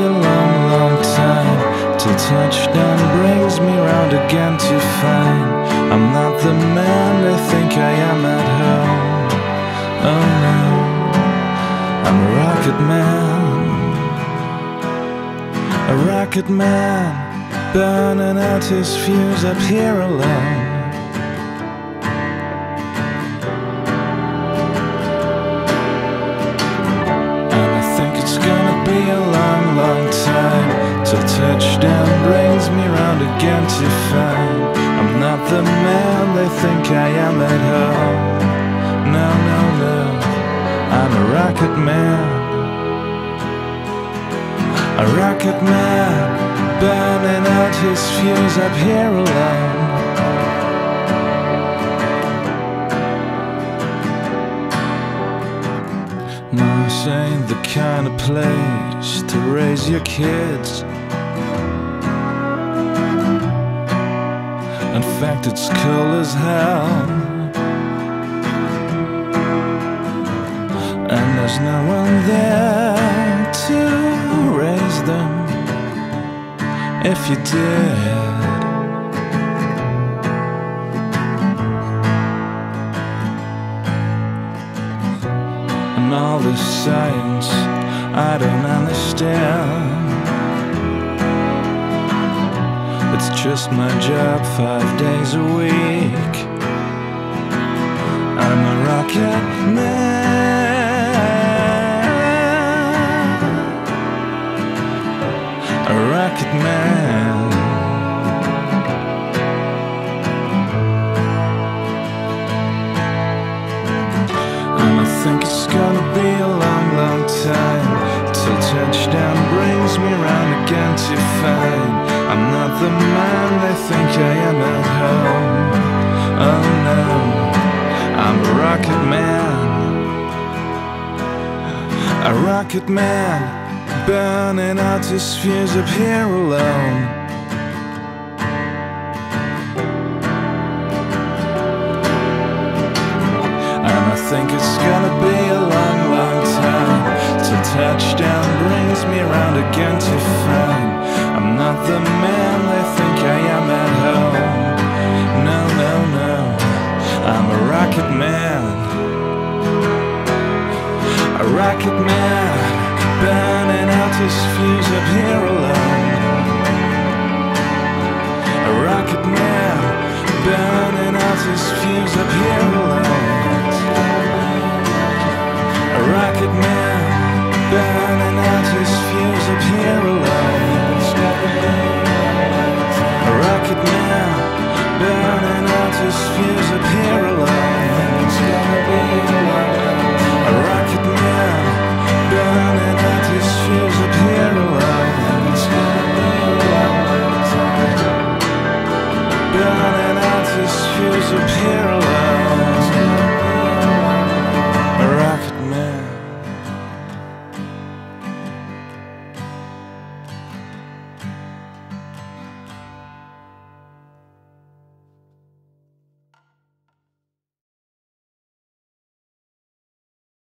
A long, long time till touchdown brings me round again to find I'm not the man they think I am at home. Oh no, I'm a rocket man, a rocket man, burning out his fuse up here alone. Touchdown brings me round again to find I'm not the man they think I am at home. No, no, no, I'm a rocket man. A rocket man burning out his fuse up here alone. Mars ain't the kind of place to raise your kids. In fact, it's cold as hell. And there's no one there to raise them if you did. And all this science I don't understand. It's just my job five days a week. I'm a rocket man. A rocket man. The man they think I am at home. Oh no, I'm a rocket man, a rocket man burning out his fuse up here alone. And I think it's gonna be rocket man, a rocket man burning out his fuse up here alone. and I just feel so paralyzed.